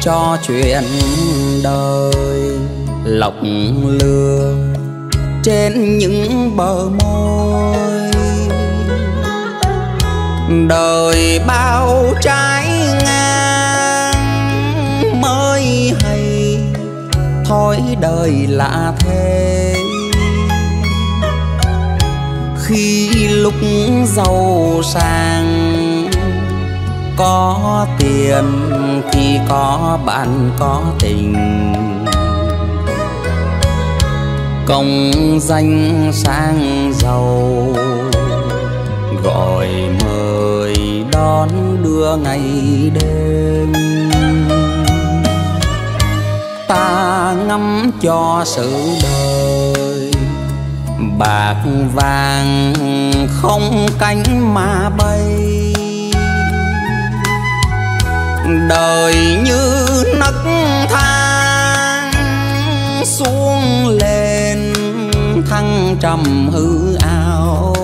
cho chuyện đời. Lọc lừa trên những bờ môi. Đời bao trái ngang mới hay, thôi đời lạ thế. Khi lúc giàu sang, có tiền có bạn có tình. Công danh sang giàu, gọi mời đón đưa ngày đêm. Ta ngắm cho sự đời, bạc vàng không cánh mà bay đời như nấc thang xuống lên thăng trầm hư ảo.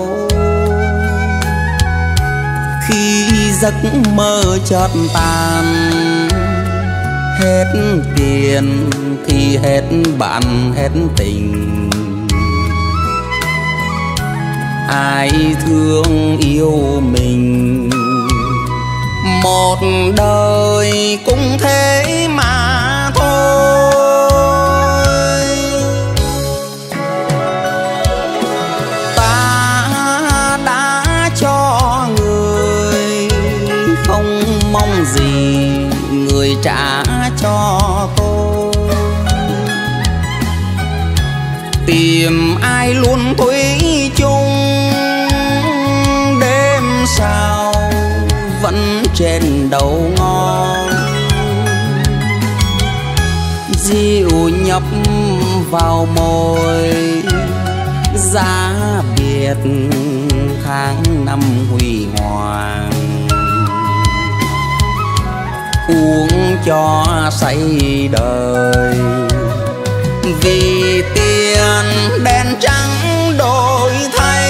Khi giấc mơ chợt tàn, hết tiền thì hết bạn, hết tình. Ai thương yêu mình một đời cũng thế mà. Vào môi. Giá biệt tháng năm huy hoàng. Uống cho say đời. Vì tiền đen trắng đổi thay.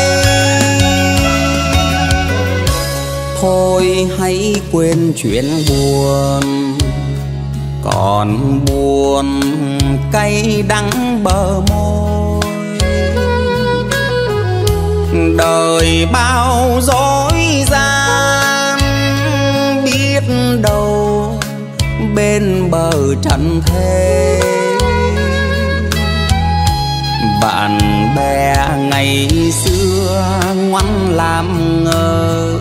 Thôi hãy quên chuyện buồn. Còn buồn cay đắng bờ môi. Đời bao dối gian, biết đâu bên bờ trần thế. Bạn bè ngày xưa ngoan làm ngơ,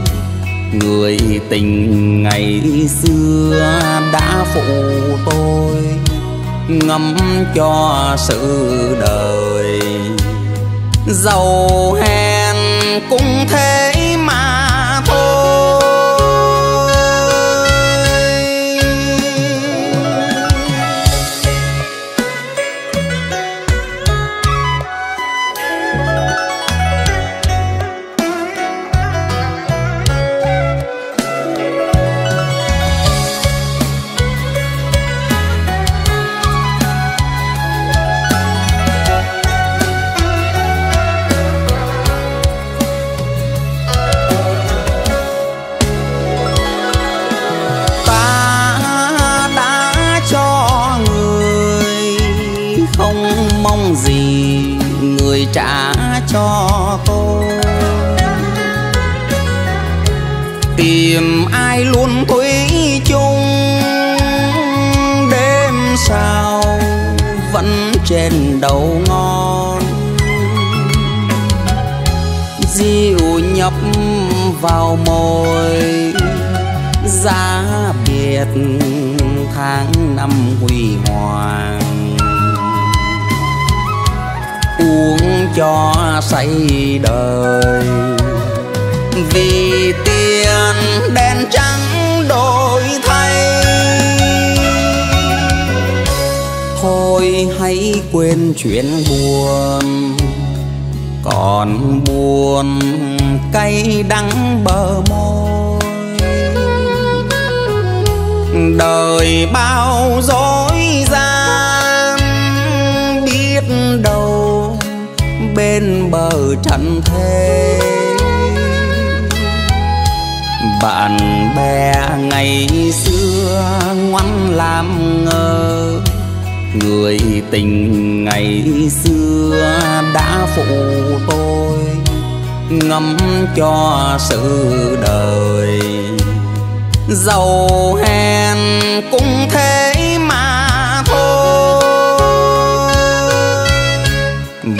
người tình ngày xưa đã phụ tôi ngắm cho sự đời. Giàu hèn cũng thế biệt tháng năm huy hoàng. Uống cho say đời, vì tiền đen trắng đổi thay. Thôi hãy quên chuyện buồn, còn buồn cay đắng bờ môi. Đời bao dối gian, biết đâu bên bờ trần thế bạn bè ngày xưa ngoan làm ngờ người tình ngày xưa đã phụ tôi, ngắm cho sự đời giàu hèn cũng thế mà thôi.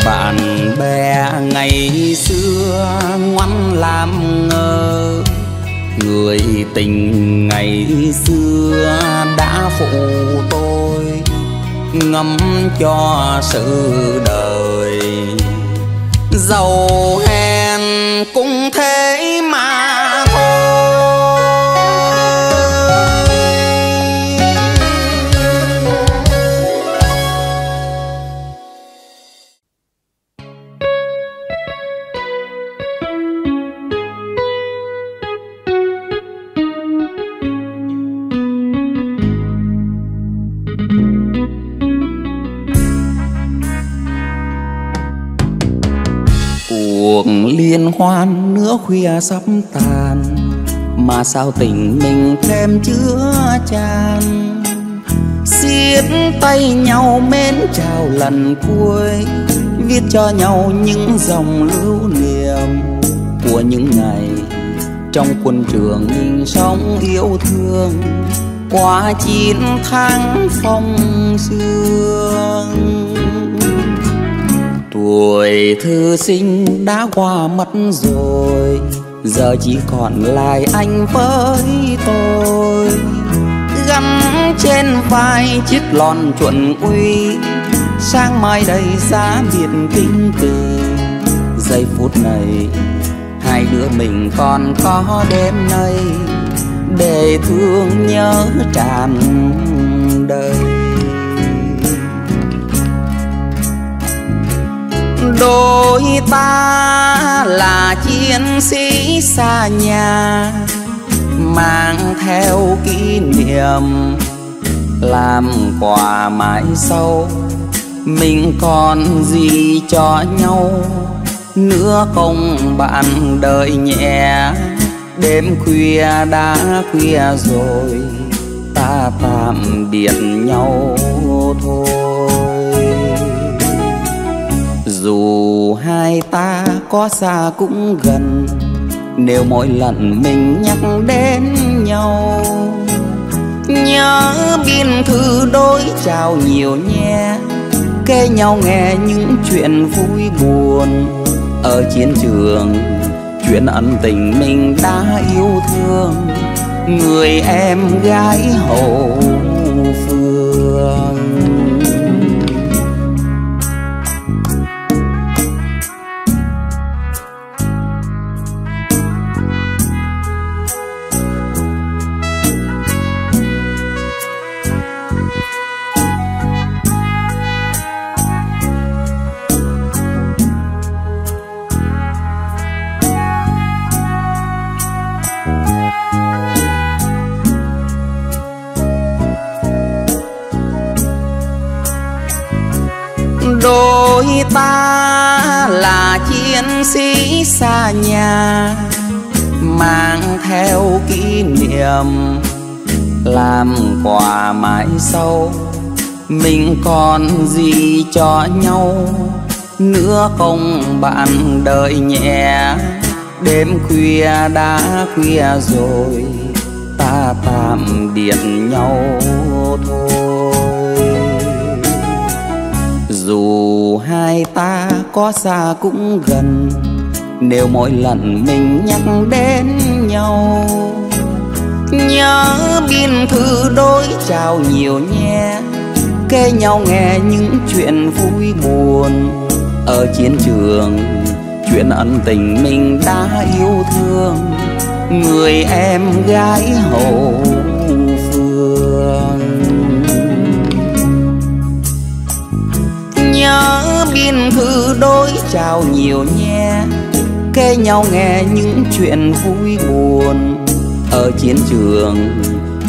Bạn bè ngày xưa ngoan làm ngơ, người tình ngày xưa đã phụ tôi, ngắm cho sự đời. Giàu hèn cũng thế mà hoan nửa khuya sắp tàn, mà sao tình mình thêm chứa chan. Siết tay nhau mến chào lần cuối, viết cho nhau những dòng lưu niệm của những ngày trong quân trường mình sống yêu thương. Qua chín tháng phong sương. Tuổi thư sinh đã qua mất rồi Giờ chỉ còn lại anh với tôi. Gắn trên vai chiếc lon chuẩn uy, Sáng mai đây giá biệt kinh từ. Giây phút này Hai đứa mình còn có đêm nay Để thương nhớ tràn đời. Đôi ta là chiến sĩ xa nhà, mang theo kỷ niệm, làm quà mãi sau. Mình còn gì cho nhau, nữa không bạn đợi nhẹ. Đêm khuya đã khuya rồi, ta tạm biệt nhau thôi. Có xa cũng gần. Nếu mỗi lần mình nhắc đến nhau, nhớ biên thư đối chào nhiều nhé. Kể nhau nghe những chuyện vui buồn. Ở chiến trường, chuyện ân tình mình đã yêu thương. Người em gái hậu phương. Sĩ xa nhà, mang theo kỷ niệm, làm quà mãi sau. Mình còn gì cho nhau, nữa không bạn đợi nhẹ. Đêm khuya đã khuya rồi, ta tạm biệt nhau thôi. Dù hai ta có xa cũng gần, nếu mỗi lần mình nhắc đến nhau, nhớ biên thư đối chào nhiều nhé. Kể nhau nghe những chuyện vui buồn. Ở chiến trường, chuyện ân tình mình đã yêu thương. Người em gái hầu xin biên thư đối chào nhiều nhé. Kể nhau nghe những chuyện vui buồn. Ở chiến trường,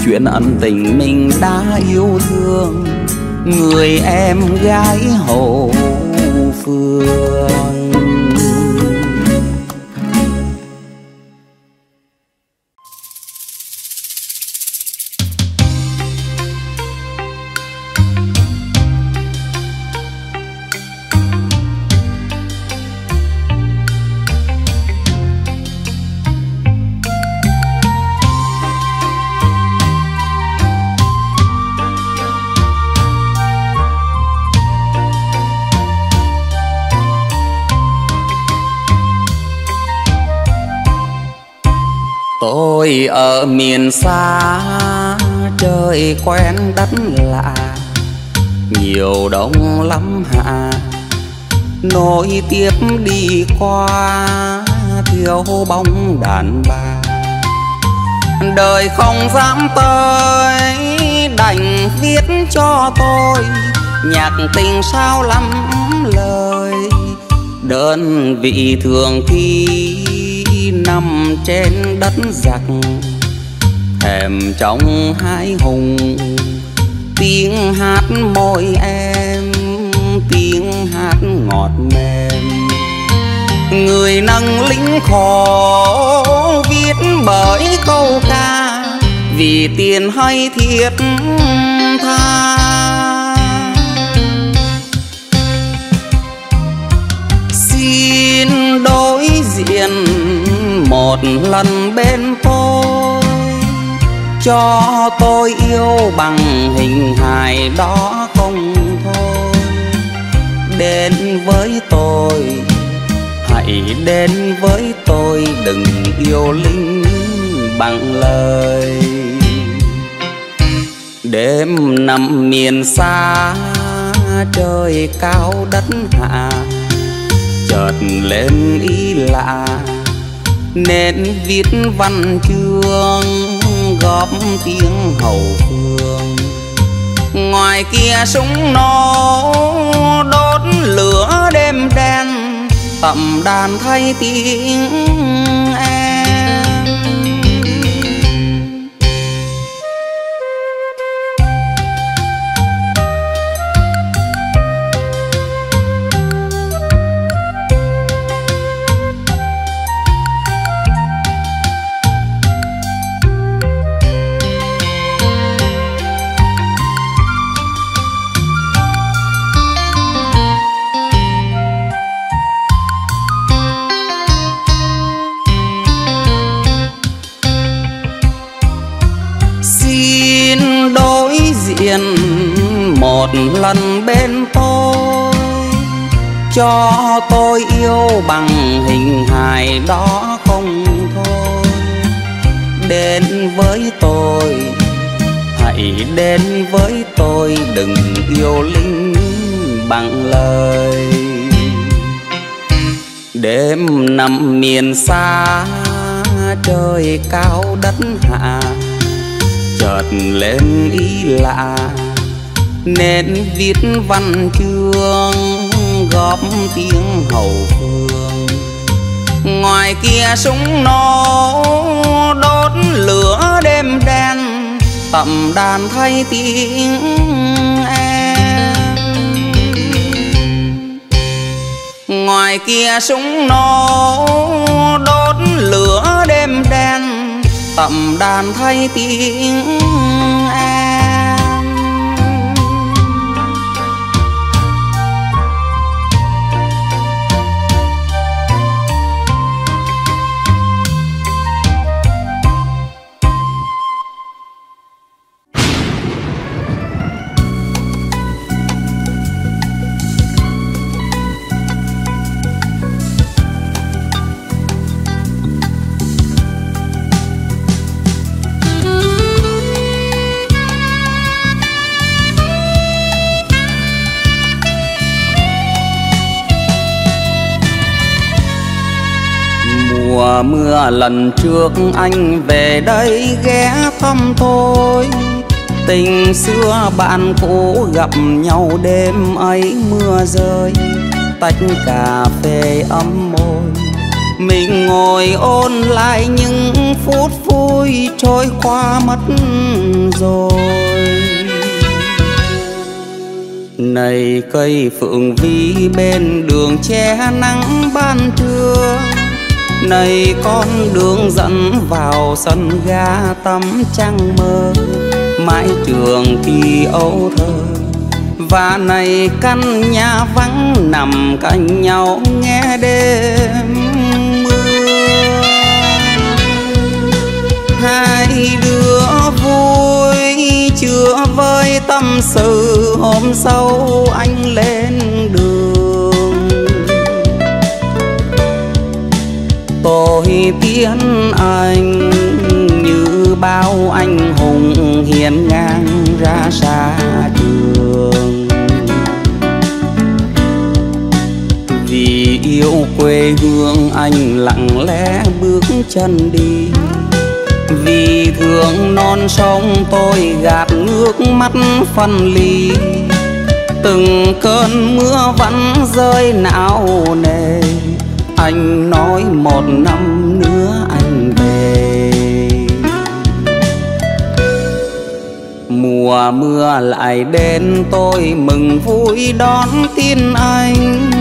chuyện ân tình mình đã yêu thương. Người em gái hậu phương. Tôi ở miền xa, trời quen đất lạ. Nhiều đông lắm hạ, nối tiếp đi qua, thiếu bóng đàn bà. Đời không dám tới, đành viết cho tôi nhạc tình sao lắm lời. Đơn vị thường khi nằm trên đất giặc, thèm trong hai hùng. Tiếng hát môi em, tiếng hát ngọt mềm. Người nâng lính khổ viết bởi câu ca, vì tiền hay thiệt tha. Xin đối diện một lần bên tôi. Cho tôi yêu bằng hình hài đó không thôi. Đến với tôi, hãy đến với tôi, đừng yêu linh bằng lời. Đêm nằm miền xa, trời cao đất hạ, chợt lên ý lạ nên viết văn chương góp tiếng hậu phương. Ngoài kia súng nổ, đốt lửa đêm đen, tầm đàn thay tiếng một lần bên tôi. Cho tôi yêu bằng hình hài đó không thôi. Đến với tôi, hãy đến với tôi, đừng yêu linh bằng lời. Đêm nằm miền xa, trời cao đất hạ, chợt lên ý lạ nên viết văn chương góp tiếng hậu phương. Ngoài kia súng nổ, đốt lửa đêm đen, tầm đàn thay tiếng em. Ngoài kia súng nổ, đốt lửa đêm đen, tầm đàn thay tiếng mưa lần trước anh về đây ghé thăm thôi. Tình xưa bạn cũ gặp nhau đêm ấy mưa rơi, Tách cà phê ấm môi Mình ngồi ôn lại những phút vui trôi qua mất rồi Này cây phượng vi bên đường che nắng ban trưa này con đường dẫn vào sân ga tắm trăng mơ, mãi trường kỳ âu thơ. Và này căn nhà vắng nằm cạnh nhau nghe đêm mưa. Hai đứa vui chưa với tâm sự hôm sau anh lên đường. tôi tiến anh như bao anh hùng hiền ngang ra xa trường vì yêu quê hương anh lặng lẽ bước chân đi. Vì thương non sông tôi gạt nước mắt phân ly. Từng cơn mưa vẫn rơi não nề anh nói một năm nữa anh về. Mùa mưa lại đến, tôi mừng vui đón tin anh.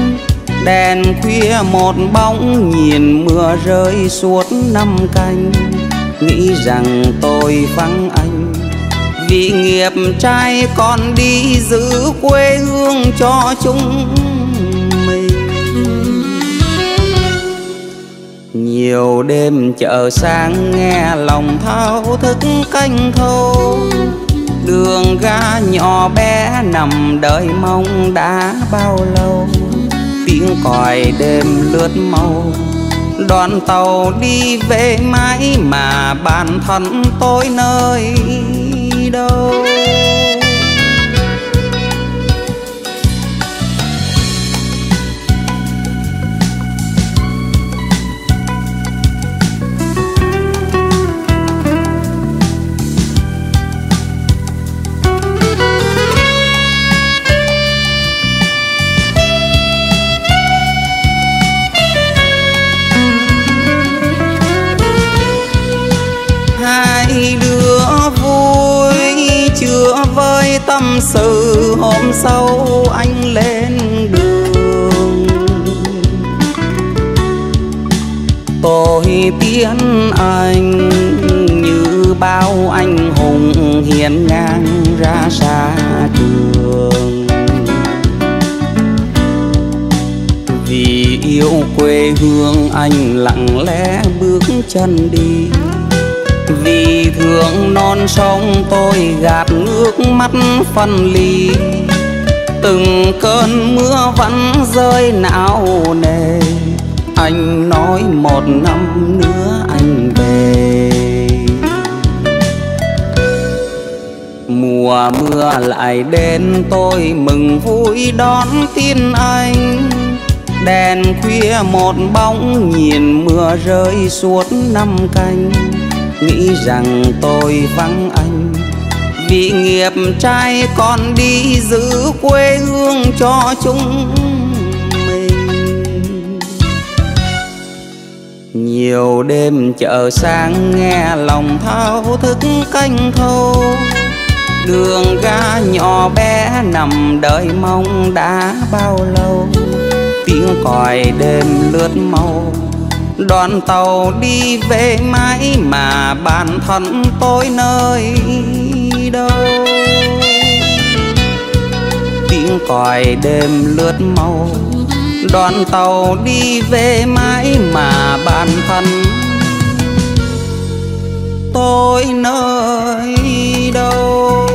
Đèn khuya một bóng nhìn mưa rơi suốt năm canh. Nghĩ rằng tôi vắng anh, vì nghiệp trai còn đi giữ quê hương cho chúng. Nhiều đêm chợ sáng nghe lòng thao thức canh thâu đường ga nhỏ bé nằm đợi mong đã bao lâu. Tiếng còi đêm lướt mau. Đoàn tàu đi về mãi mà bản thân tôi nơi đâu? Tâm sự hôm sau anh lên đường. Tôi tiến anh như bao anh hùng hiền ngang ra xa trường vì yêu quê hương anh lặng lẽ bước chân đi vì thương non sông tôi gạt nước mắt phân ly. Từng cơn mưa vẫn rơi não nề, anh nói một năm nữa anh về. Mùa mưa lại đến, tôi mừng vui đón tin anh. Đèn khuya một bóng nhìn mưa rơi suốt năm canh nghĩ rằng tôi vắng anh. Vì nghiệp trai còn đi giữ quê hương cho chúng mình. Nhiều đêm chợ sáng nghe lòng thao thức canh thâu. Đường ga nhỏ bé nằm đợi mong đã bao lâu. Tiếng còi đêm lướt mau đoàn tàu đi về mãi mà bản thân tôi nơi đâu. Tiếng còi đêm lướt mau, đoàn tàu đi về mãi mà bản thân tôi nơi đâu.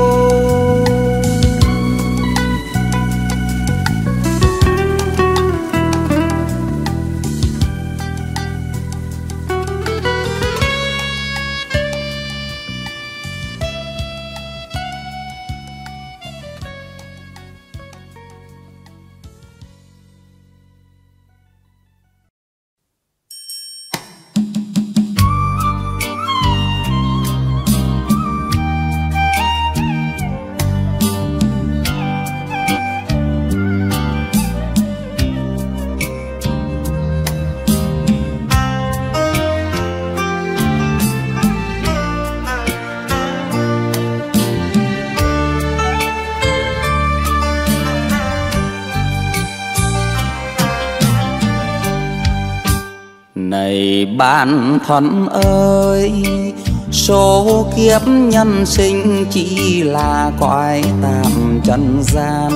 Bạn thân ơi. Số kiếp nhân sinh chỉ là cõi tạm trần gian.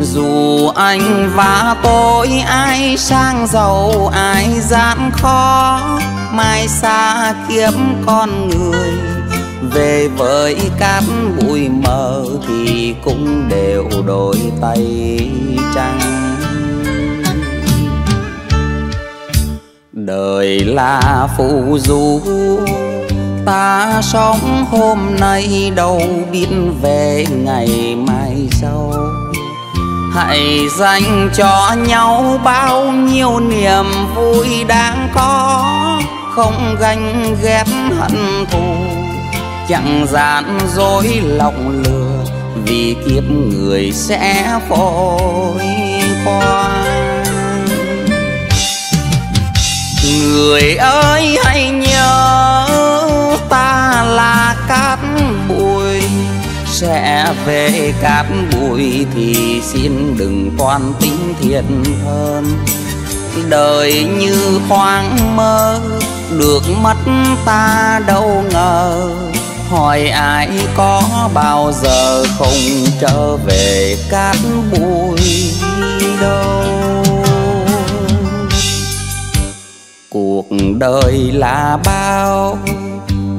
Dù anh và tôi ai sang giàu, ai gian khó, mai xa kiếp con người. Về với cát bụi mờ thì cũng đều đổi tay trăng đời là phù du ta sống hôm nay đâu biết về ngày mai sau. Hãy dành cho nhau bao nhiêu niềm vui đang có. Không ganh ghét hận thù. Chẳng gian dối lòng lừa, vì kiếp người sẽ phôi phôi người ơi, hãy nhớ ta là cát bụi. Sẽ về cát bụi thì xin đừng toan tính thiện hơn. Đời như khoáng mơ, được mất ta đâu ngờ. Hỏi ai có bao giờ không trở về cát bụi đâu? Cuộc đời là bao.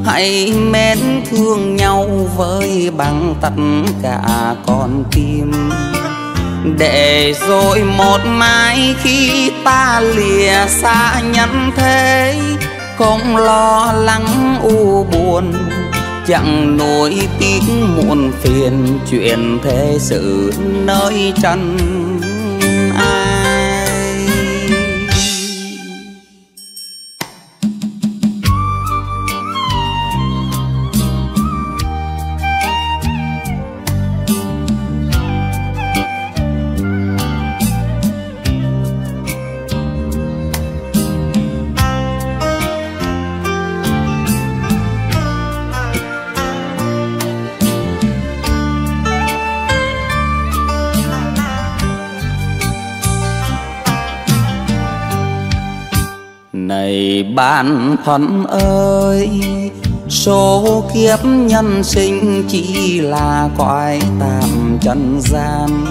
Hãy mến thương nhau với bằng tất cả con tim. Để rồi một mai khi ta lìa xa nhân thế, không lo lắng u buồn. Chẳng nỗi tiếng muộn phiền chuyện thế sự nơi trần bạn thân ơi, số kiếp nhân sinh chỉ là cõi tạm trần gian.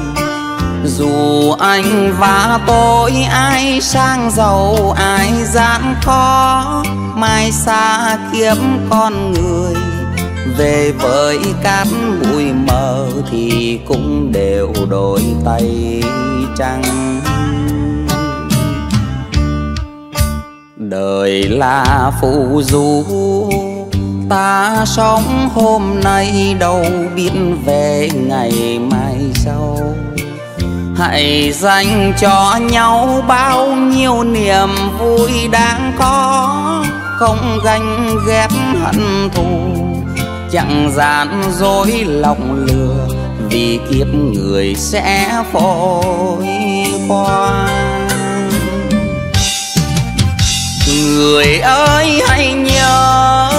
Dù anh và tôi ai sang giàu, ai gian khó, mai xa kiếp con người. Về với cát bụi mờ thì cũng đều đổi tay trắng đời là phù du ta sống hôm nay đâu biết về ngày mai sau. Hãy dành cho nhau bao nhiêu niềm vui đang có. Không ganh ghét hận thù. Chẳng gian dối lòng lừa, vì kiếp người sẽ phôi qua người ơi, hãy nhớ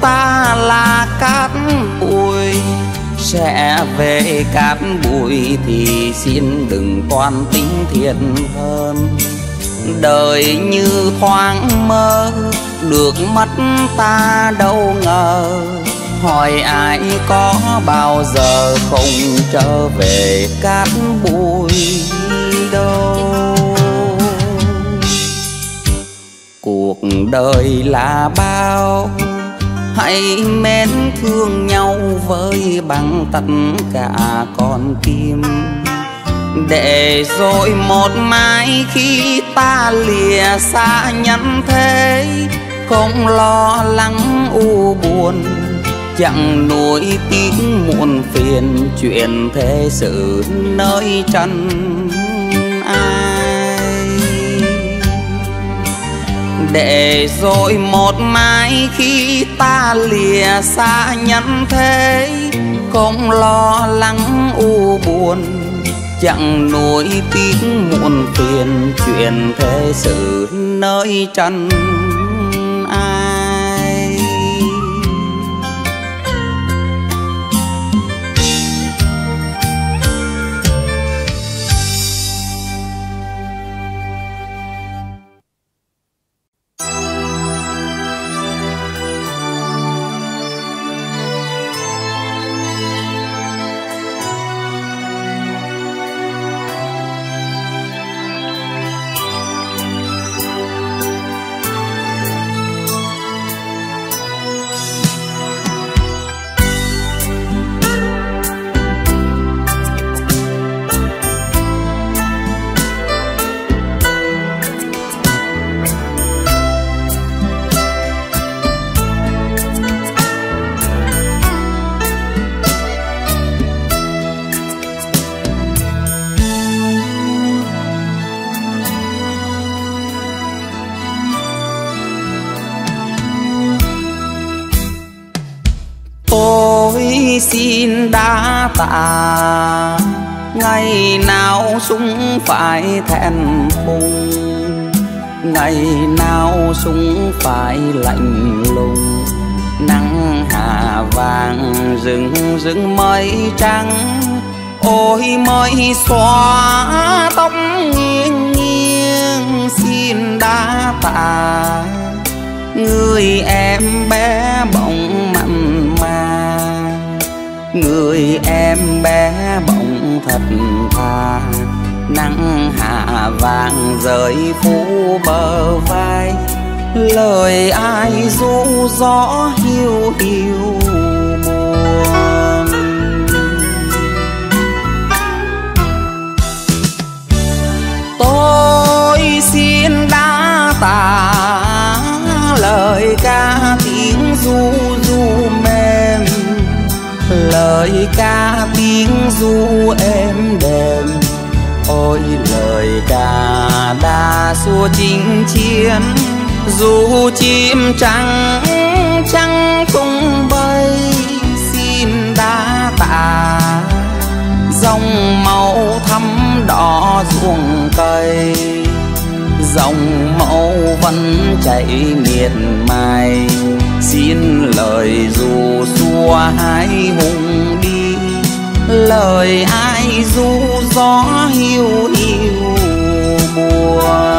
ta là cát bụi. Sẽ về cát bụi thì xin đừng toan tính thiện hơn. Đời như thoáng mơ, được mất ta đâu ngờ. Hỏi ai có bao giờ không trở về cát bụi đâu? Cuộc đời là bao. Hãy mến thương nhau với bằng tất cả con tim. Để rồi một mai khi ta lìa xa nhân thế, không lo lắng u buồn, chẳng nổi tiếng muộn phiền chuyện thế sự nơi trần để rồi một mai khi ta lìa xa nhân thế không lo lắng u buồn, chẳng nổi tiếng muộn phiền chuyện thế sự nơi trần. Xin đã tạ. Ngày nào súng phải thẹn thùng ngày nào súng phải lạnh lùng. Nắng hạ vàng rừng rừng mây trắng, ôi mây xóa tóc nghiêng nghiêng. Xin đã tạ, người em bé bỗng người em bé bỗng thật thà. Nắng hạ vàng rời phủ bờ vai. Lời ai ru gió hiu hiu buồn. Tôi xin đã tả lời ca tiếng du du lời ca tiếng du êm đềm. Ôi lời ca đã xua chinh chiến, dù chim trắng trắng tung bay, xin đã tạ. Dòng màu thắm đỏ ruộng cây, dòng màu vẫn chảy miệt mài xin lời dù xua hai hùng đi. Lời ai dù gió hiu hiu buồn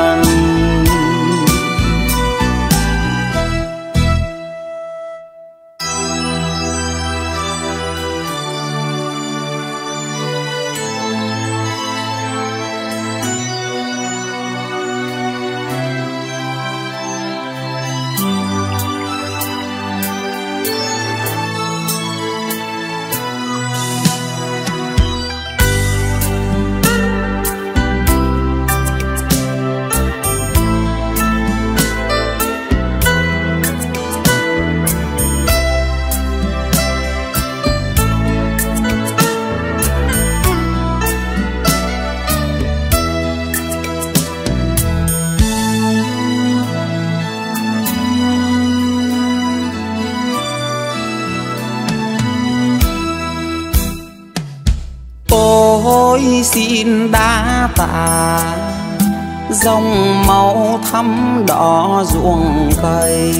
dòng màu thắm đỏ ruộng cây,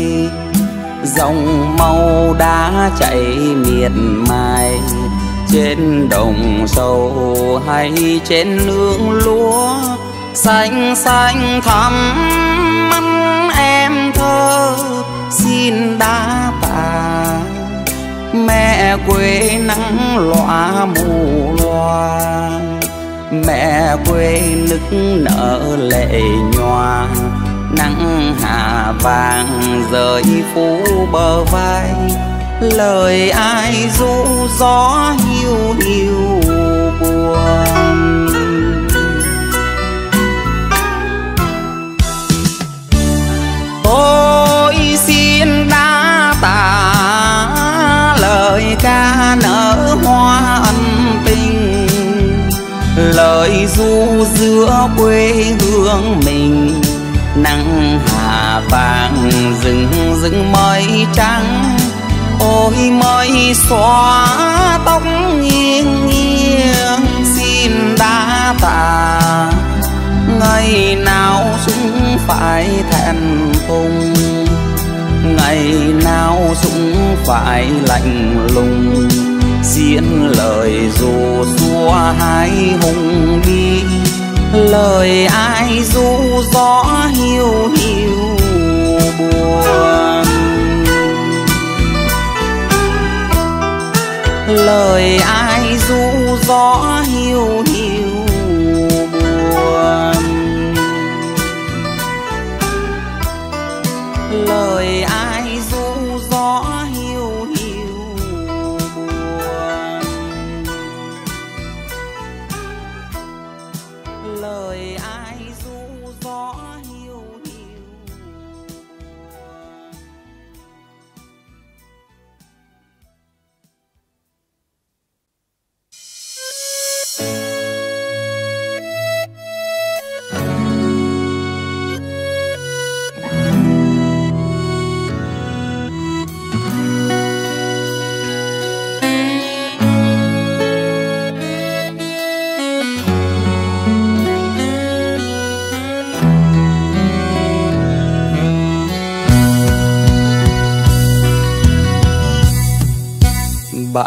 dòng màu đã chảy miệt mài. Trên đồng sâu hay trên nương lúa, xanh xanh thắm mắt em thơ. Xin đã tà mẹ quê nắng loa mù loa mẹ quê nức nở lệ nhòa, nắng hạ vàng rời phủ bờ vai. Lời ai ru gió hiu hiu buồn. Tôi xin đã tả lời ca nở lời du giữa quê hương mình, nắng hạ vàng rừng rừng mây trắng. Ôi mây xóa tóc nghiêng nghiêng, xin đã tạ. Ngày nào cũng phải thẹn thùng, ngày nào cũng phải lạnh lùng diễn lời dù xua hai hùng đi. Lời ai du gió hiu hiu buồn. Lời ai du gió hiu hiu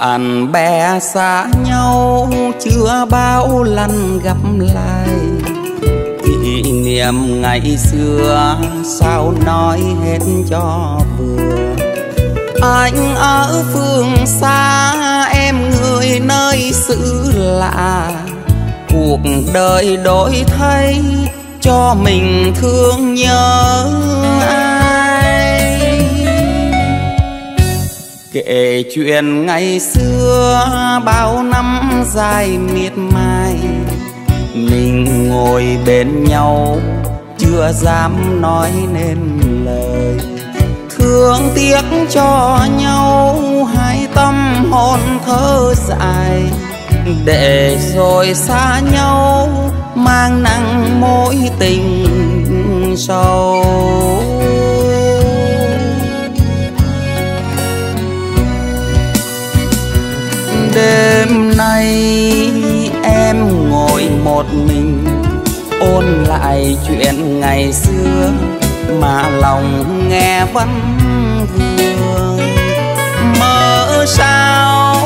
bạn bè xa nhau chưa bao lần gặp lại. Kỷ niệm ngày xưa sao nói hết cho vừa. Anh ở phương xa, em người nơi xứ lạ. Cuộc đời đổi thay, cho mình thương nhớ ai? Kể chuyện ngày xưa bao năm dài miệt mài, mình ngồi bên nhau, chưa dám nói nên lời. Thương tiếc cho nhau, hai tâm hồn thơ dài, để rồi xa nhau, mang nặng mối tình sâu. Đêm nay em ngồi một mình, ôn lại chuyện ngày xưa mà lòng nghe vẫn vương mơ sao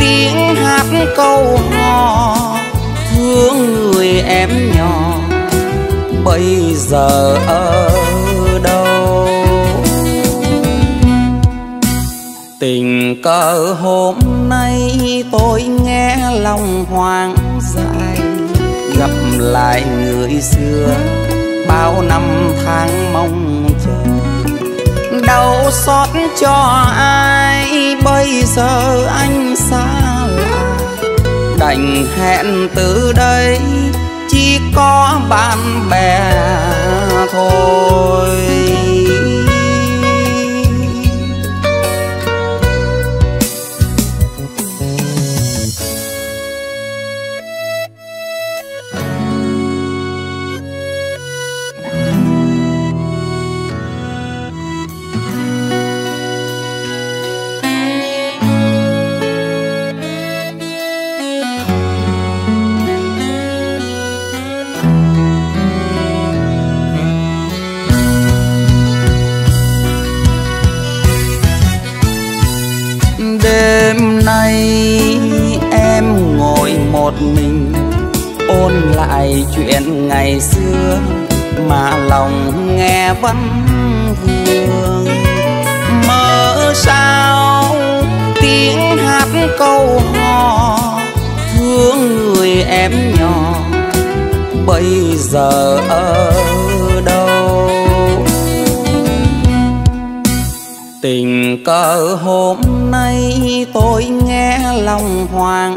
tiếng hát câu hò, thương người em nhỏ, bây giờ ở đâu? Tình cờ hôm tôi nghe lòng hoang dại gặp lại người xưa, bao năm tháng mong chờ. Đau xót cho ai, bây giờ anh xa lạ. Đành hẹn từ đây, chỉ có bạn bè thôi. Một mình, ôn lại chuyện ngày xưa mà lòng nghe vẫn vương mơ sao tiếng hát câu hò, thương người em nhỏ, bây giờ ở đâu? Tình cờ hôm nay tôi nghe lòng hoàng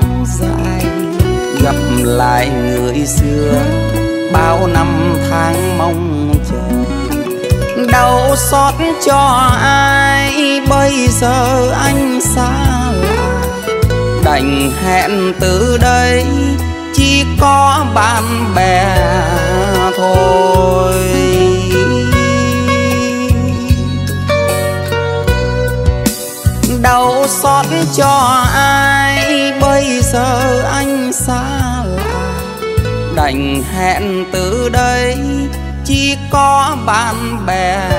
lại người xưa. Bao năm tháng mong chờ, đau xót cho ai? Bây giờ anh xa lạ, đành hẹn từ đây. Chỉ có bạn bè thôi. Đau xót cho ai? Bây giờ anh xa lạ đành hẹn từ đây, chỉ có bạn bè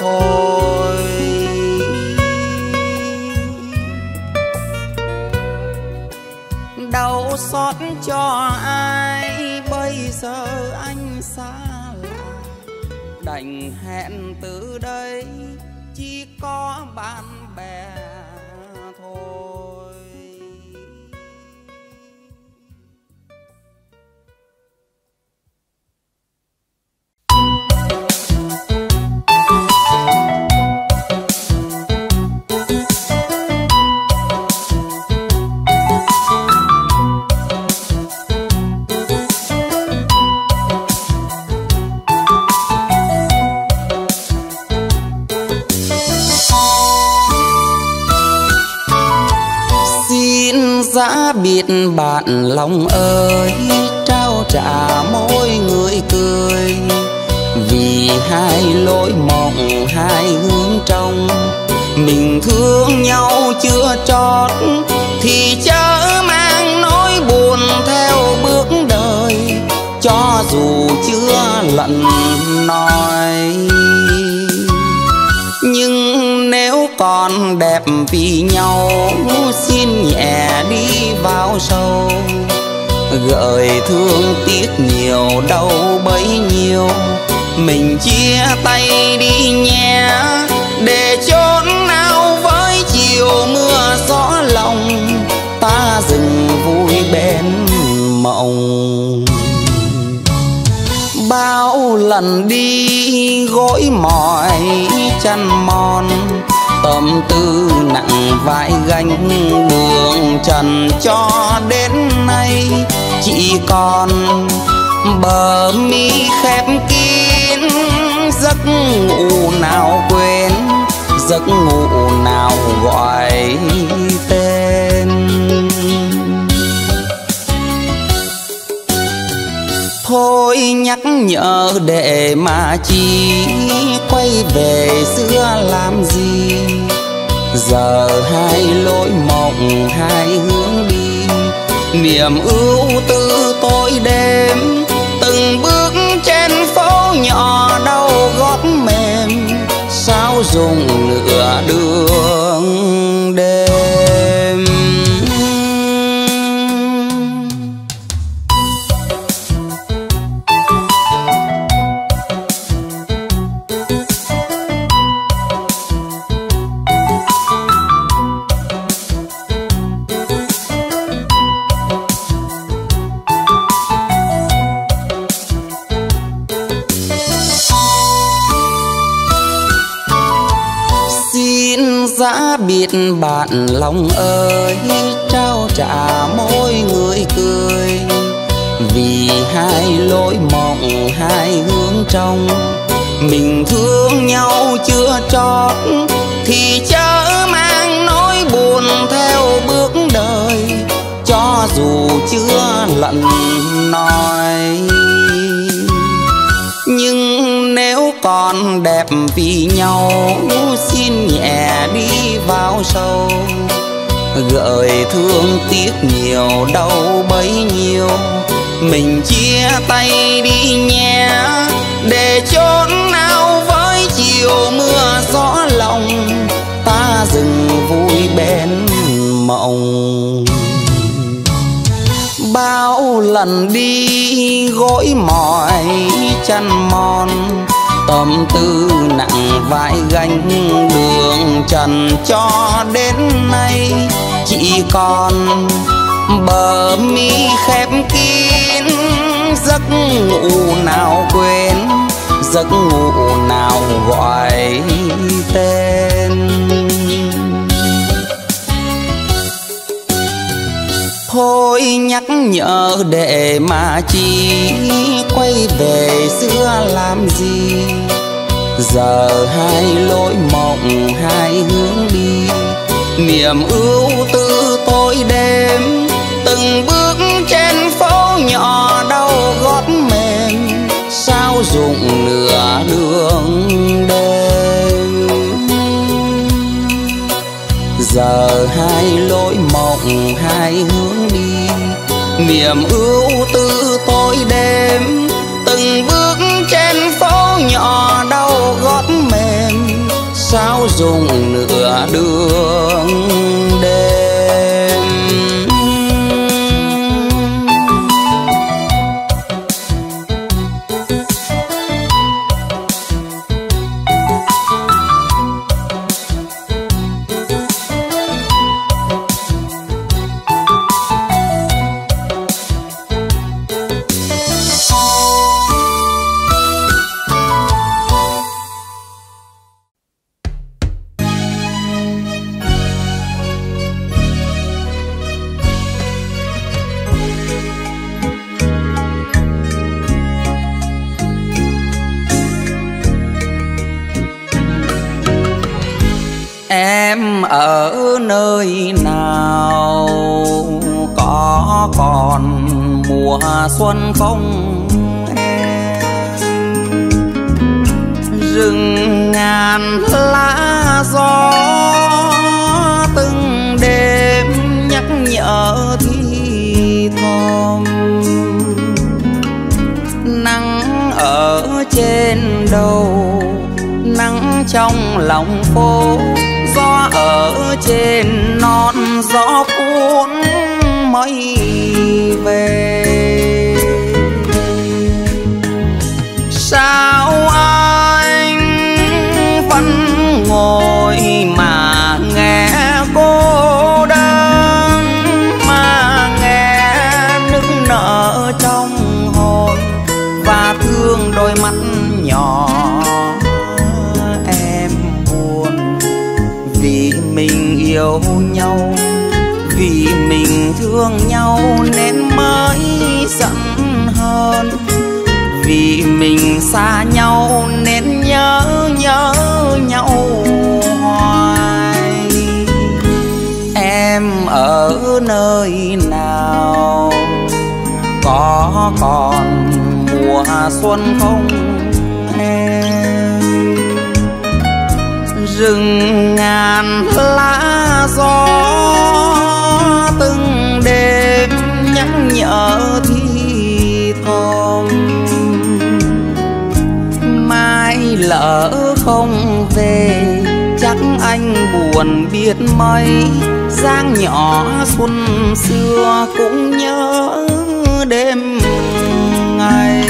thôi. Đau xót cho ai, bây giờ anh xa lạ. Đành hẹn từ đây, chỉ có bạn bè biết bạn lòng ơi, trao trả mỗi người cười. Vì hai lối mộng hai hướng trong, mình thương nhau chưa trót thì chớ mang nỗi buồn theo bước đời. Cho dù chưa lận nói, nhưng nếu còn đẹp vì nhau, xin nhẹ đi vào sâu. Gợi thương tiếc nhiều, đau bấy nhiêu. Mình chia tay đi nhé, để chốn nào với chiều mưa gió lòng. Ta dừng vui bên mộng. Bao lần đi gối mỏi chăn mòn tâm tư nặng vai gánh đường trần cho đến nay. Chỉ còn bờ mi khép kín, giấc ngủ nào quên, giấc ngủ nào gọi thôi nhắc nhở để mà chi quay về xưa làm gì. Giờ hai lối mộng, hai hướng đi. Niềm ưu tư tối đêm từng bước trên phố nhỏ đau gót mềm. Sao dùng nửa đường giá biệt bạn lòng ơi, trao trả mỗi người cười. Vì hai lối mộng hai hướng trong, mình thương nhau chưa trót thì chớ mang nỗi buồn theo bước đời. Cho dù chưa lận nói. Con đẹp vì nhau. Xin nhẹ đi vào sâu. Gợi thương tiếc nhiều, đau bấy nhiêu. Mình chia tay đi nhé, để chốn nào với chiều mưa gió lòng. Ta dừng vui bên mộng. Bao lần đi gối mỏi chăn mòn tâm tư nặng vai gánh đường trần cho đến nay. Chỉ còn bờ mi khép kín, giấc ngủ nào quên, giấc ngủ nào gọi tên. Thôi nhắc nhở để mà chi quay về xưa làm gì? Giờ hai lối mộng, hai hướng đi. Niềm ưu tư tối đêm từng bước trên phố nhỏ đau gót mềm. Sao dụng nửa đường đêm giờ hai lối mộng hai hướng đi. Niềm ưu tư tối đêm từng bước trên phố nhỏ đau gót mềm. Sao dùng hơn vì mình xa nhau nên nhớ nhớ nhau hoài. Em ở nơi nào? Có còn mùa xuân không? Em rừng ngàn lá gió từng đêm nhắc nhở thì con mai lỡ không về, chắc anh buồn biết mấy. Giang nhỏ xuân xưa cũng nhớ đêm ngày.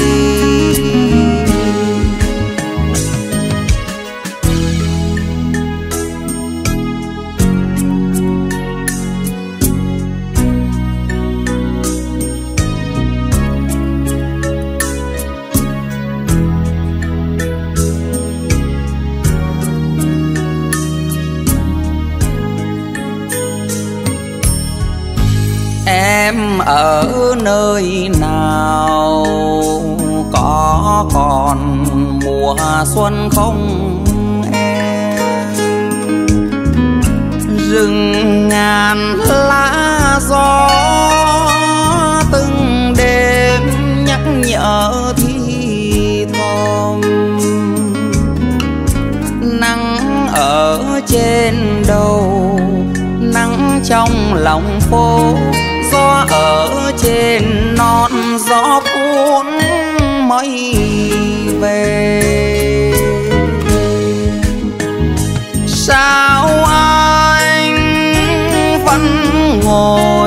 Ở nơi nào có còn mùa xuân không em? Rừng ngàn lá gió từng đêm nhắc nhở thi thầm nắng ở trên đầu, nắng trong lòng phố gió ở trên non gió cuốn mây về. Sao anh vẫn ngồi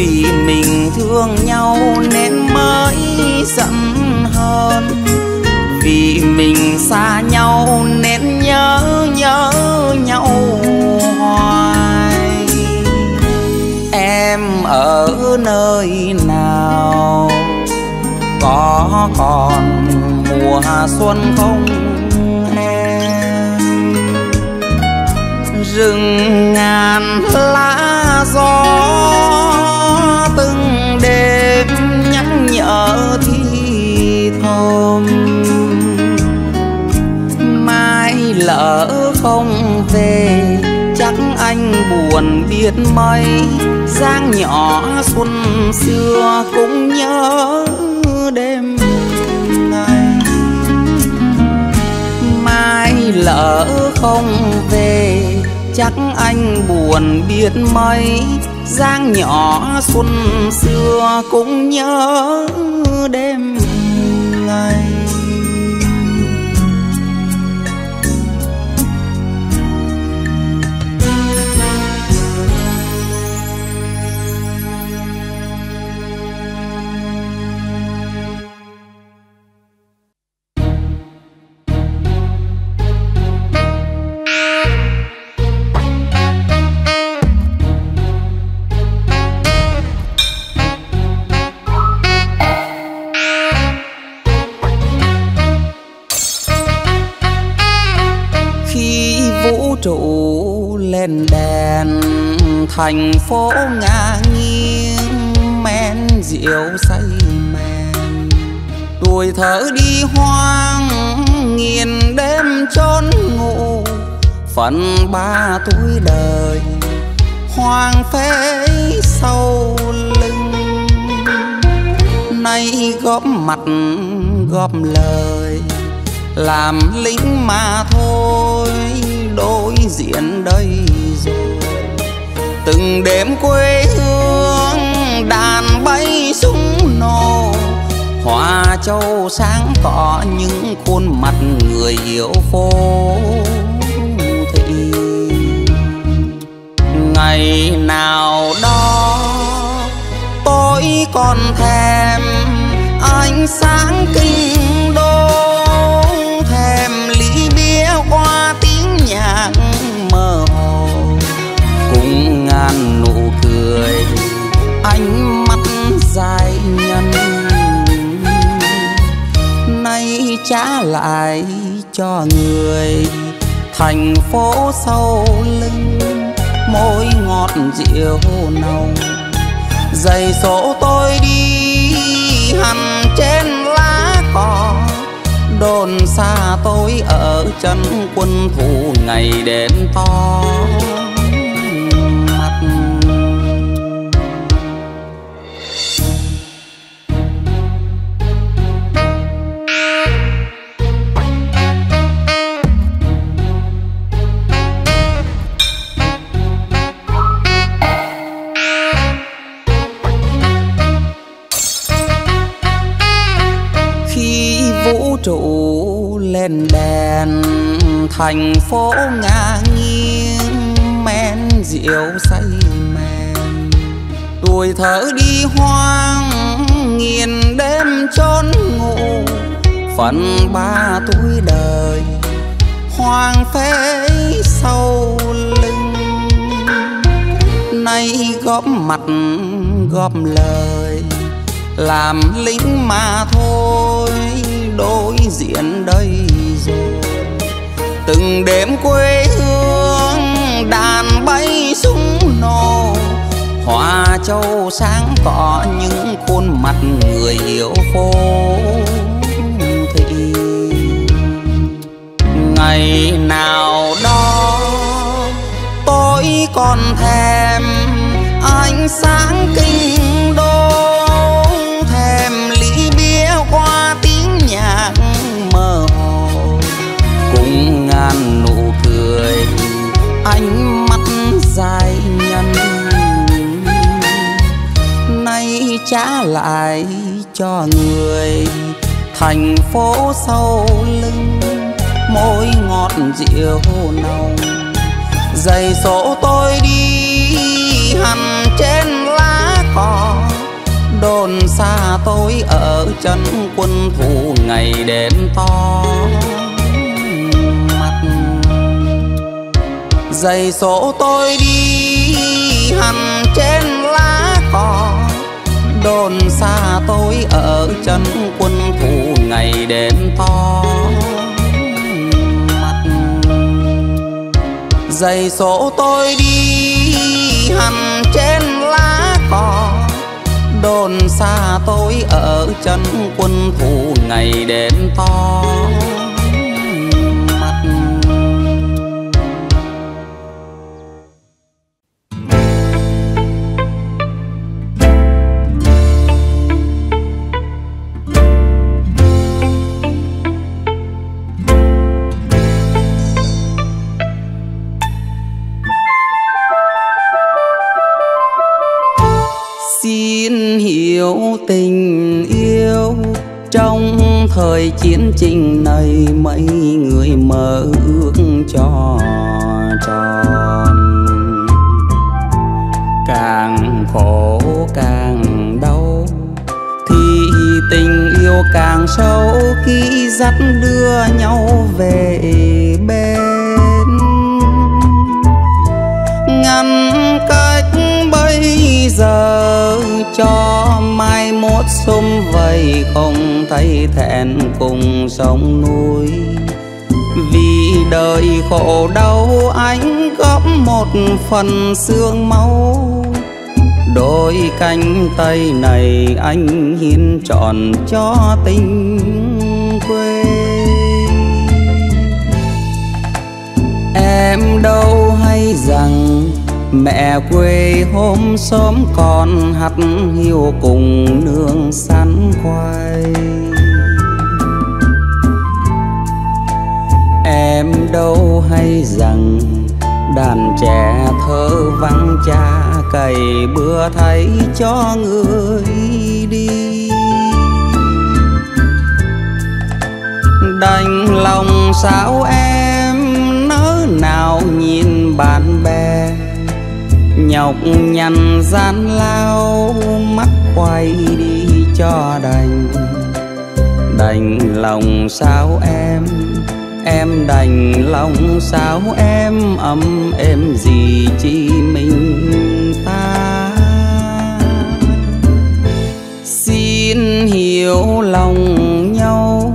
vì mình thương nhau nên mới giận hơn vì mình xa nhau nên nhớ nhớ nhau hoài. Em ở nơi nào? Có còn mùa xuân không em? Rừng ngàn lá gió không về. Chắc anh buồn biết mấy giang nhỏ xuân xưa cũng nhớ đêm ngày mai lỡ không về, chắc anh buồn biết mấy giang nhỏ xuân xưa cũng nhớ đêm thành phố ngả nghiêng, men rượu say men tuổi thở đi hoang, nghiền đêm trốn ngủ. Phần ba tuổi đời, hoang phế sau lưng. Nay góp mặt, góp lời, làm lính mà thôi. Đối diện đây rồi từng đêm quê hương, đàn bay súng nổ. Hoa châu sáng tỏ những khuôn mặt người yêu phố thị. Ngày nào đó tôi còn thèm ánh sáng kinh đô. Trả lại cho người. Thành phố sâu lưng môi ngọt rượu nồng. Giày số tôi đi hằn trên lá cỏ. Đồn xa tôi ở chân quân thủ ngày đêm to. Thành phố ngả nghiêng men rượu say men, tuổi thở đi hoang nghiền đêm trốn ngủ. Phần ba tuổi đời hoang phế sâu lưng. Nay góp mặt góp lời làm lính mà thôi. Đối diện đây rồi từng đêm quê hương đàn bay súng nổ. Hoa châu sáng tỏ những khuôn mặt người hiểu phố thị. Ngày nào đó tôi còn thèm ánh sáng kinh ngàn nụ cười, ánh mắt dài nhân nay trả lại cho người, thành phố sau lưng môi ngọt rượu nồng. Giày số tôi đi hằn trên lá cỏ, đồn xa tôi ở chân quân thủ ngày đêm to. Giày số tôi đi hằn trên lá cỏ. Đồn xa tôi ở chân quân thủ ngày đêm to. Mặt giày số tôi đi hằn trên lá cỏ. Đồn xa tôi ở chân quân thủ ngày đêm to. Chiến tranh này mấy người mơ ước cho tròn. Càng khổ càng đau, thì tình yêu càng sâu. Khi dắt đưa nhau về bên, ngăn cách bây giờ cho mai vầy không thấy thẹn cùng sông núi. Vì đời khổ đau, anh góp một phần xương máu. Đôi cánh tay này anh hiến trọn cho tình quê. Em đâu hay rằng mẹ quê hôm sớm còn hắt hiu cùng nương sắn khoai. Em đâu hay rằng đàn trẻ thơ vắng cha cày bữa thấy cho người đi. Đành lòng sao em nỡ nào nhìn bạn bè nhọc nhằn gian lao, mắt quay đi cho đành. Đành lòng sao em? Em đành lòng sao em? Ấm em gì chi mình ta? Xin hiểu lòng nhau,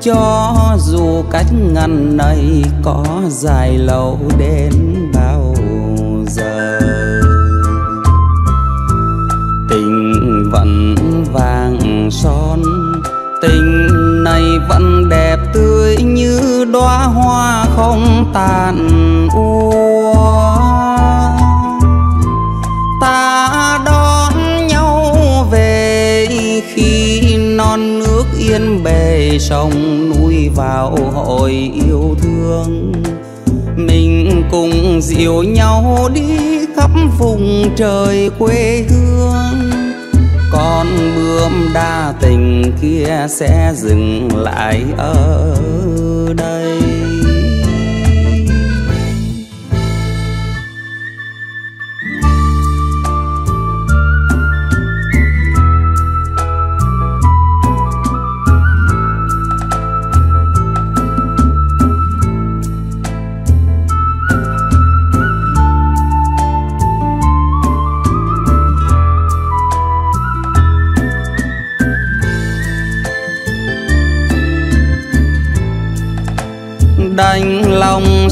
cho dù cách ngăn này có dài lâu đến. Vàng son. Tình này vẫn đẹp tươi như đóa hoa không tàn úa. Ta đón nhau về khi non nước yên bề sông núi vào hội yêu thương. Mình cùng dìu nhau đi khắp vùng trời quê hương con bướm đa tình kia sẽ dừng lại ở đây.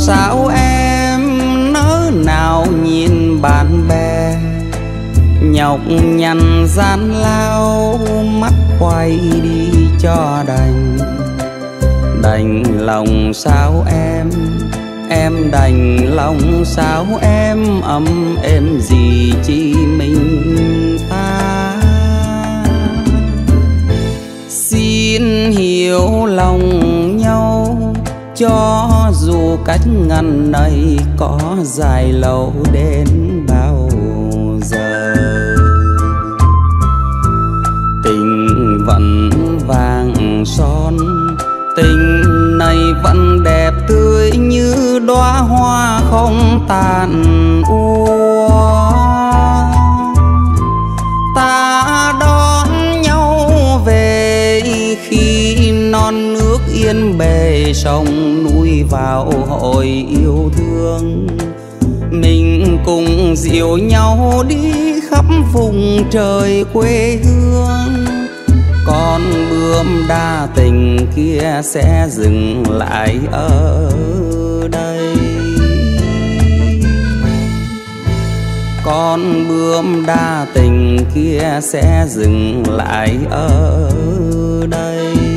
Sao em nỡ nào nhìn bạn bè? Nhọc nhằn gian lao, mắt quay đi cho đành. Đành lòng sao em? Em đành lòng sao em? Ấm em gì chỉ mình ta? Xin hiểu lòng cho dù cách ngăn này có dài lâu đến bao giờ. Tình vẫn vàng son, tình này vẫn đẹp tươi như đóa hoa không tàn sông núi vào hội yêu thương. Mình cùng dìu nhau đi khắp vùng trời quê hương. Con bướm đa tình kia sẽ dừng lại ở đây. Con bướm đa tình kia sẽ dừng lại ở đây.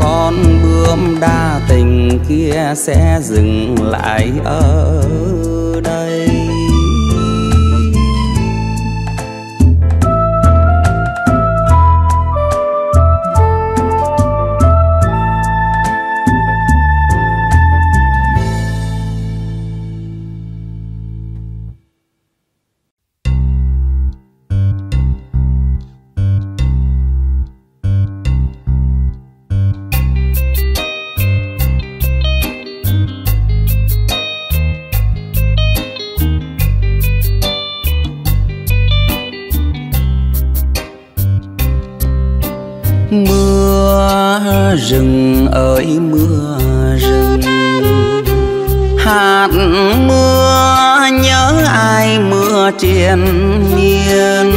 Con bướm đa tình kia sẽ dừng lại ở đây. Rừng ơi mưa rừng. Hạt mưa nhớ ai mưa triền miên.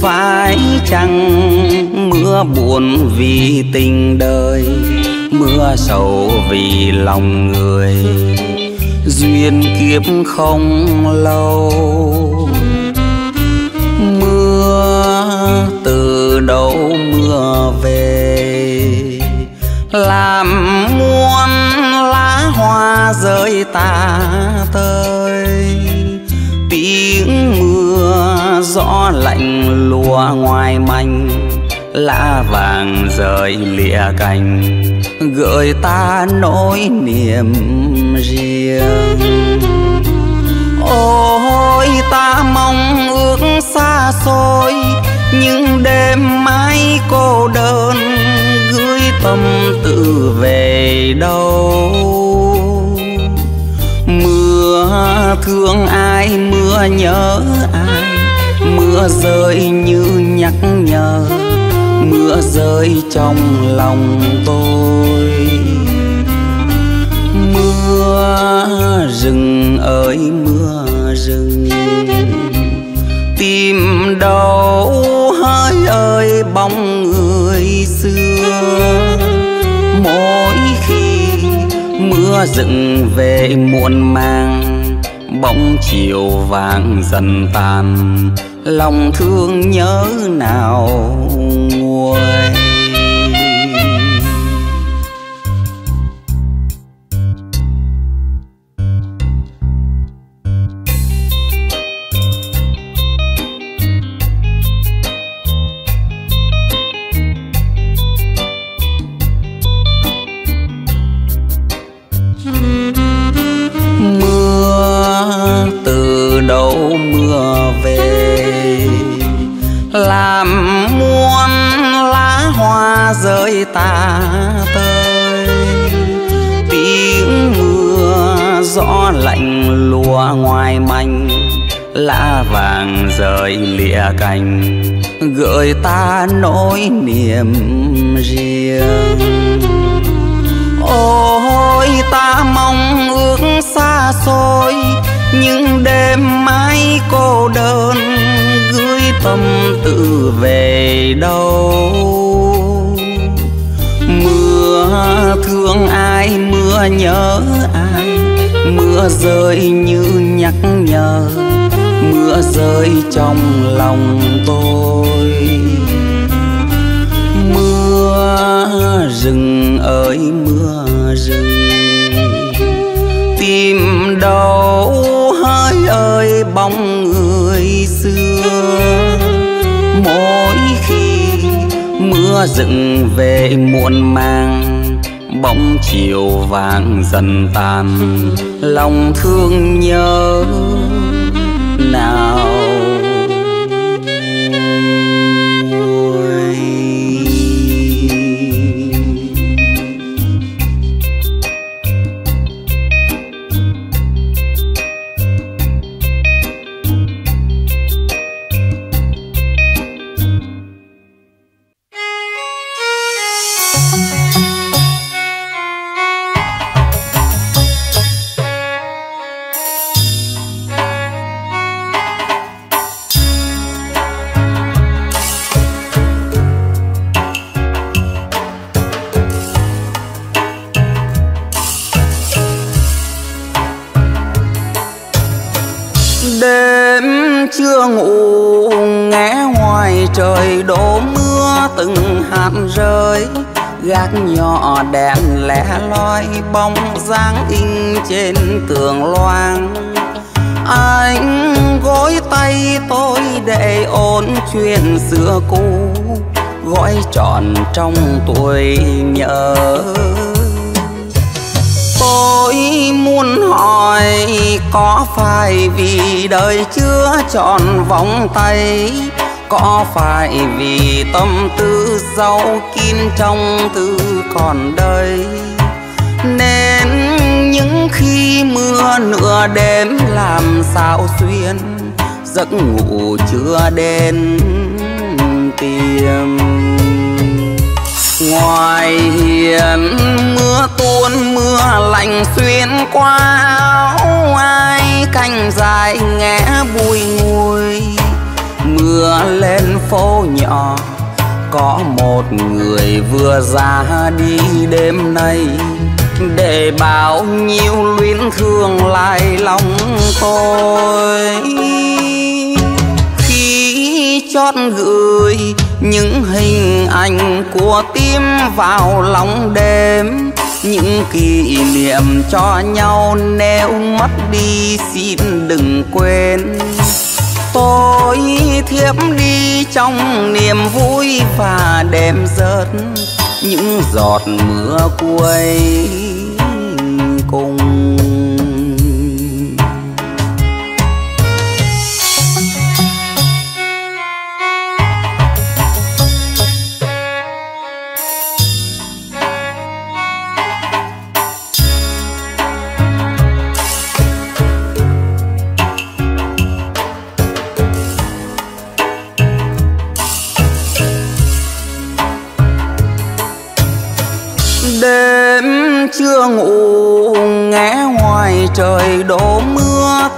Phải chăng mưa buồn vì tình đời, mưa sầu vì lòng người. Duyên kiếp không lâu ngoài manh, lá vàng rời lìa cành, gợi ta nỗi niềm riêng. Ôi, ta mong ước xa xôi, những đêm mãi cô đơn, gửi tâm tự về đâu? Mưa thương ai, mưa nhớ ai? Mưa rơi như nhắc nhở, mưa rơi trong lòng tôi. Mưa rừng ơi, mưa rừng, tìm đâu hỡi ơi bóng người xưa. Mỗi khi mưa rừng về muộn màng, bóng chiều vàng dần tàn lòng thương nhớ nào? Lá vàng rơi lìa cành, gợi ta nỗi niềm riêng. Ôi, ta mong ước xa xôi, những đêm mãi cô đơn, gửi tâm tư về đâu? Mưa thương ai, mưa nhớ ai, mưa rơi như nhắc nhở mưa rơi trong lòng tôi. Mưa rừng ơi, mưa rừng. Tìm đâu hơi ơi, bóng người xưa. Mỗi khi mưa rừng về muộn màng, bóng chiều vàng dần tàn. Lòng thương nhớ nào soi bóng dáng in trên tường loang. Anh gối tay tôi để ôn chuyện xưa cũ gói tròn trong tuổi nhớ. Tôi muốn hỏi có phải vì đời chưa tròn vòng tay? Có phải vì tâm tư sâu kín trong tư còn đây? Nên những khi mưa nửa đêm làm sao xuyên giấc ngủ chưa đến tìm ngoài hiền mưa tuôn mưa lạnh xuyên qua áo ai canh dài nghe bùi ngùi. Mưa lên phố nhỏ, có một người vừa ra đi đêm nay để bao nhiêu luyến thương lại lòng tôi. Khi chót gửi những hình ảnh của tim vào lòng đêm, những kỷ niệm cho nhau nếu mất đi xin đừng quên. Tôi thiếp đi trong niềm vui và đêm rớt những giọt mưa cuối cùng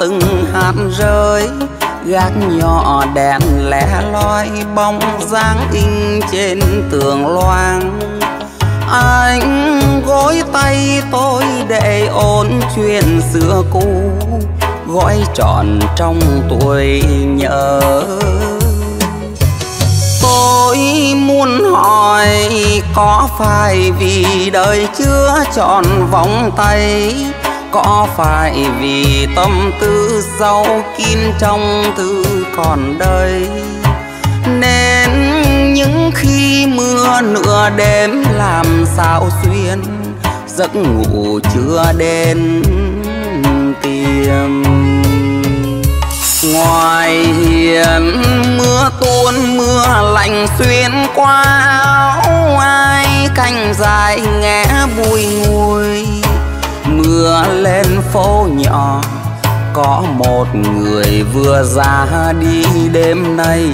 từng hạt rơi. Gác nhỏ đèn lẻ loi bóng dáng in trên tường loang. Anh gối tay tôi để ôn chuyện xưa cũ, gói trọn trong tuổi nhớ. Tôi muốn hỏi có phải vì đời chưa tròn vòng tay? Có phải vì tâm tư sâu kín trong thư còn đây? Nên những khi mưa nửa đêm làm sao xuyên giấc ngủ chưa đến tìm ngoài hiền, mưa tuôn, mưa lạnh xuyên qua áo ai canh dài nghe bùi ngùi mưa lên phố nhỏ. Có một người vừa ra đi đêm nay.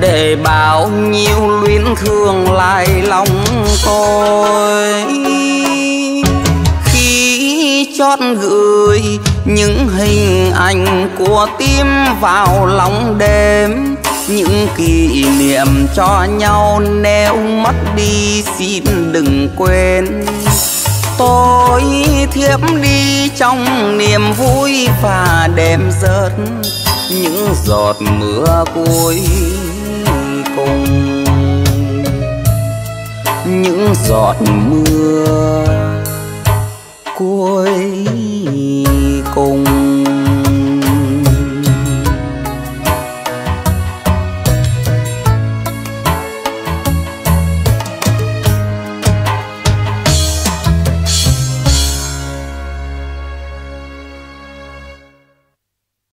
Để bao nhiêu luyến thương lại lòng tôi. Khi chót gửi những hình ảnh của tim vào lòng đêm. Những kỷ niệm cho nhau nếu mất đi xin đừng quên tôi thiếp đi trong niềm vui và đêm rớt những giọt mưa cuối cùng. Những giọt mưa cuối cùng.